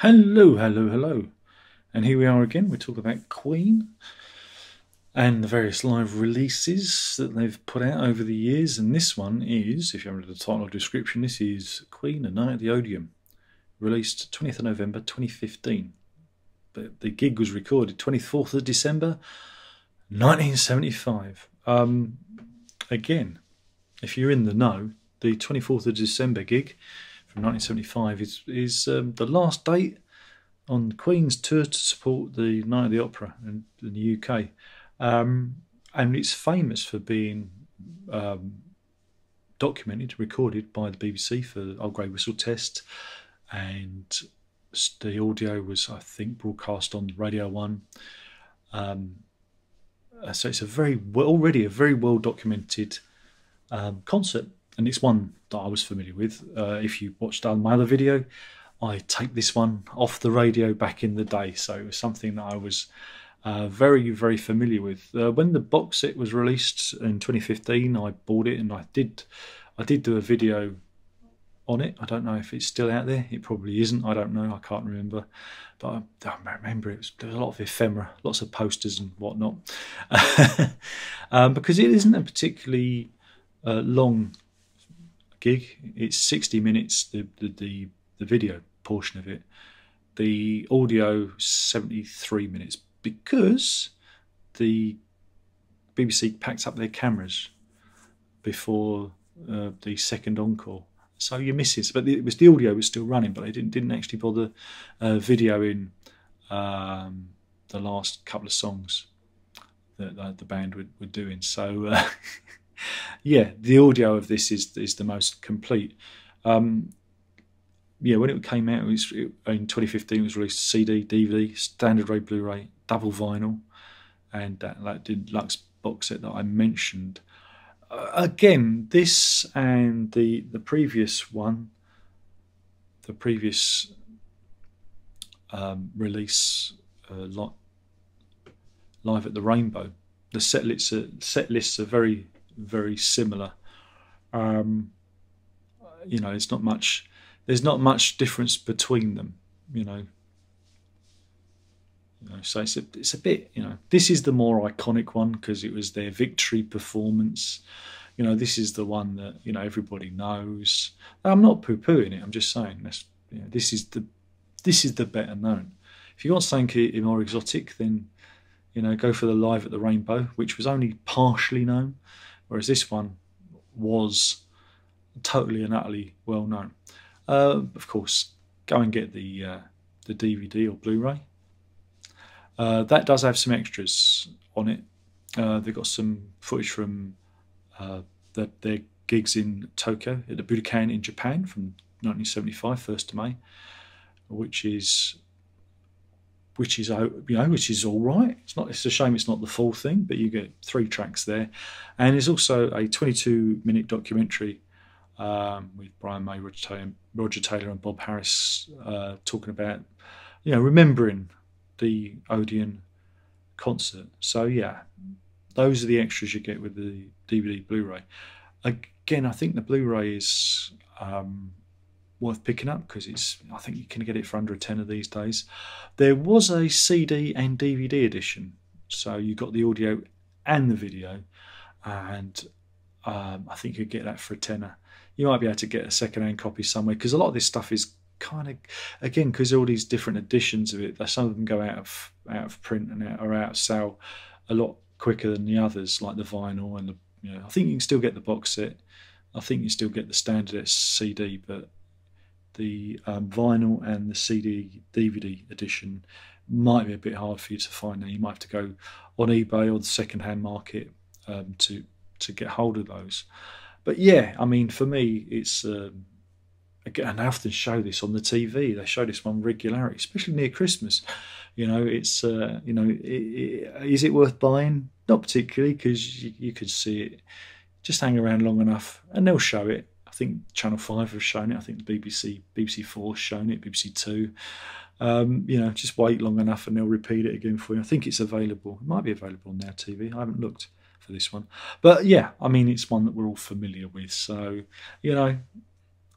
Hello, hello, hello. And here we are again. We're talking about Queen and the various live releases that they've put out over the years. And this one is, if you remember the title or description, this is Queen, A Night at the Odeon, released 20th of November 2015. But the gig was recorded 24th of December 1975. Um, again, if you're in the know, the 24th of December gig from 1975 is, is um, the last date on Queen's tour to support the Night of the Opera in, in the UK. Um, and it's famous for being um, documented, recorded by the BBC for Old Grey Whistle Test. And the audio was, I think, broadcast on Radio 1. Um, so it's a very well, already a very well documented um, concert and it's one that I was familiar with. Uh, if you watched my other video, I taped this one off the radio back in the day, so it was something that I was uh, very, very familiar with. Uh, when the box set was released in 2015, I bought it and I did, I did do a video on it. I don't know if it's still out there. It probably isn't. I don't know. I can't remember. But I, I remember it was, there was a lot of ephemera, lots of posters and whatnot. um, because it isn't a particularly uh, long gig. It's 60 minutes, the, the, the, the video portion of it. The audio, 73 minutes, because the BBC packed up their cameras before uh, the second encore. So you miss it. But it was the audio was still running, but they didn't didn't actually bother uh, videoing um, the last couple of songs that uh, the band were, were doing. So uh, yeah, the audio of this is is the most complete. Um, yeah, when it came out, it was it, in 2015. It was released CD, DVD, standard rate Blu-ray, double vinyl, and that, that deluxe box set that I mentioned. Uh, again, this and the the previous one, the previous um, release, uh, live at the Rainbow. The set lists are, set lists are very very similar. Um, you know, it's not much. There's not much difference between them. You know. You know, so it's a, it's a bit. You know, this is the more iconic one because it was their victory performance. You know, this is the one that you know everybody knows. I'm not poo-pooing it. I'm just saying this. You know, this is the this is the better known. If you want something more exotic, then you know go for the live at the Rainbow, which was only partially known whereas this one was totally and utterly well known. Uh, of course, go and get the uh, the DVD or Blu-ray. Uh, that does have some extras on it. Uh, they've got some footage from uh, the, their gigs in Tokyo at the Budokan in Japan from 1975, 1st of May, which is which is you know which is all right. It's not. It's a shame it's not the full thing, but you get three tracks there, and there's also a 22 minute documentary um, with Brian May, Roger Taylor, and Bob Harris uh, talking about you know remembering the Odeon concert. So yeah, those are the extras you get with the DVD Blu-ray. Again, I think the Blu-ray is. Um, worth picking up because it's I think you can get it for under a tenner these days. There was a CD and DVD edition, so you got the audio and the video, and um, I think you could get that for a tenner. You might be able to get a second-hand copy somewhere because a lot of this stuff is kind of again because all these different editions of it. Some of them go out of out of print and out, are out of sale a lot quicker than the others, like the vinyl and the. You know, I think you can still get the box set. I think you still get the standard CD, but the um, vinyl and the CD DVD edition might be a bit hard for you to find now. You might have to go on eBay or the second-hand market um, to to get hold of those. But yeah, I mean, for me, it's um, again. I often show this on the TV. They show this one regularly, especially near Christmas. You know, it's uh, you know, it, it, is it worth buying? Not particularly, because you, you could see it. Just hang around long enough, and they'll show it think Channel Five have shown it. I think the BBC BBC Four shown it. BBC Two. Um, you know, just wait long enough and they'll repeat it again for you. I think it's available. It might be available on Now TV. I haven't looked for this one, but yeah, I mean, it's one that we're all familiar with. So you know,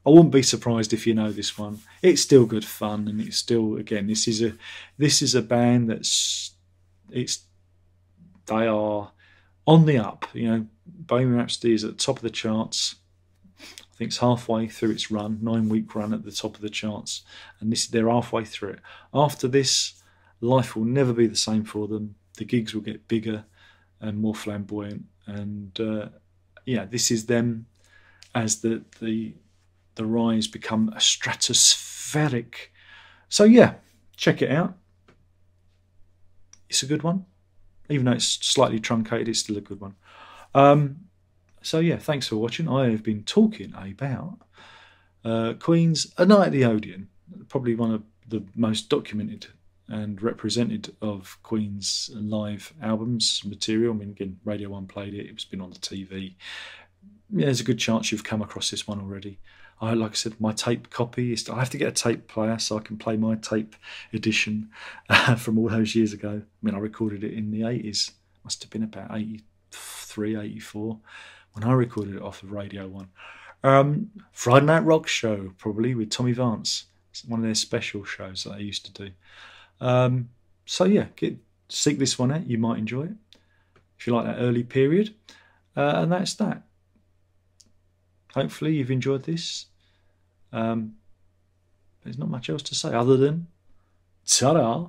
I wouldn't be surprised if you know this one. It's still good fun, and it's still again. This is a this is a band that's it's they are on the up. You know, Bohemian Rhapsody is at the top of the charts. Think it's halfway through its run, nine week run at the top of the charts, and this they're halfway through it. After this, life will never be the same for them. The gigs will get bigger and more flamboyant, and uh, yeah, this is them as the the the rise become a stratospheric. So yeah, check it out. It's a good one, even though it's slightly truncated. It's still a good one. Um, so yeah, thanks for watching. I have been talking about uh, Queen's A Night at the Odeon, probably one of the most documented and represented of Queen's live albums material. I mean, again, Radio One played it. It's been on the TV. Yeah, there's a good chance you've come across this one already. I, like I said, my tape copy is. I have to get a tape player so I can play my tape edition uh, from all those years ago. I mean, I recorded it in the 80s. Must have been about 83, 84 when I recorded it off of Radio One. Um, Friday Night Rock Show, probably with Tommy Vance. It's one of their special shows that I used to do. Um, so yeah, get seek this one out. You might enjoy it if you like that early period. Uh, and that's that. Hopefully you've enjoyed this. Um, there's not much else to say other than ta-da.